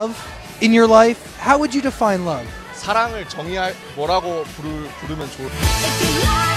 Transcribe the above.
love in your life, how would you define love? 사랑을 정의할 뭐라고 부르, 부르면 좋을까?